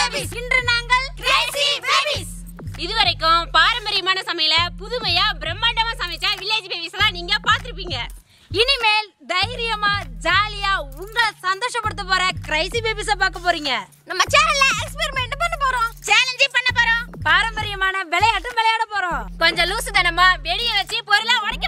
Babies இன்று நாங்கள் Crazy babies இதுவரைக்கும் பாரம்பரியமான சமையல புதுமையா பிரம்மாண்டமா சமைச்ச வில்லேஜ் பேபிஸ் எல்லாம் நீங்க பாத்திருப்பீங்க இனிமேல் தைரியமா ஜாலியா உங்களை சந்தோஷப்படுத்த போற கிரைசி பேபிஸ பார்க்க போறீங்க. நம்ம சேனல்ல எக்ஸ்பெரிமெண்ட் பண்ண போறோம். சேலஞ்ச் பண்ண போறோம். பாரம்பரியமான விளையாட்டு விளையாட போறோம். கொஞ்சம் லூசு தனமா வெடிய வச்சு பொருளா உடைக்க